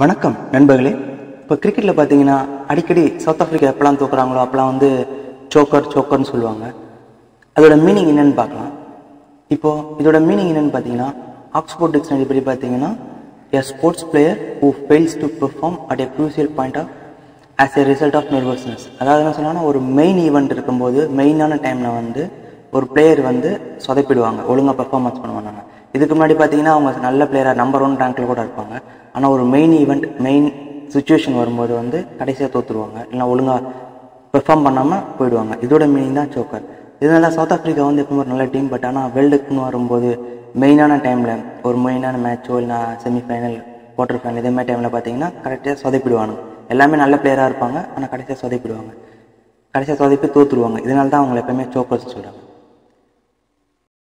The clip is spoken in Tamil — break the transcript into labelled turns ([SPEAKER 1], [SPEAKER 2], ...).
[SPEAKER 1] வணக்கம் நண்பர்களே. இப்போ கிரிக்கெட்டில் பார்த்தீங்கன்னா அடிக்கடி சவுத் ஆஃப்ரிக்கா எப்போலாம் தூக்குறாங்களோ அப்போலாம் வந்து சோக்கர் சோக்கர்னு சொல்லுவாங்க. அதோட மீனிங் என்னன்னு பார்க்கலாம். இப்போது இதோட மீனிங் என்னன்னு பார்த்தீங்கன்னா ஆக்ஸ்போர்ட் டிக்ஷனரி படி பார்த்தீங்கன்னா a sports player who fails to perform at a crucial point of as a result of nervousness அதாவது என்ன சொன்னா ஒரு மெயின் ஈவெண்ட் இருக்கும்போது மெயினான டைமில் வந்து ஒரு பிளேயர் வந்து சொதப்பிடுவாங்க. ஒழுங்காக பெர்ஃபார்மன்ஸ் பண்ணுவாங்க. இதுக்கு முன்னாடி பார்த்தீங்கன்னா அவங்க நல்ல பிளேயராக நம்பர் ஒன் ரேங்க்கில் கூட இருப்பாங்க. ஆனால் ஒரு மெயின் ஈவெண்ட் மெயின் சுச்சுவேஷன் வரும்போது வந்து கடைசியாக தோற்றுருவாங்க இல்லைனா ஒழுங்காக பெர்ஃபார்ம் பண்ணாமல் போயிடுவாங்க. இதோட மீனிங் தான் சோக்கர் இதனால சவுத் ஆஃப்ரிக்கா வந்து எப்பவுமே ஒரு நல்ல டீம் பட் ஆனால் வேர்ல்டுக்குன்னு வரும்போது மெயினான டைமில் ஒரு மெயினான மேட்சோ இல்லைனா செமிஃபைனல் குவார்டர் ஃபைனல் இதே மாதிரி டைமில் பார்த்தீங்கன்னா கரெக்டாக சொதப்பிடுவாங்க எல்லாமே நல்ல பிளேயராக இருப்பாங்க ஆனால் கடைசியாக சொதப்பிடுவாங்க. கடைசியாக சொதப்பி தோற்றுருவாங்க இதனால தான் அவங்களை எப்பவுமே சோக்கர்ஸ் சொல்கிறாங்க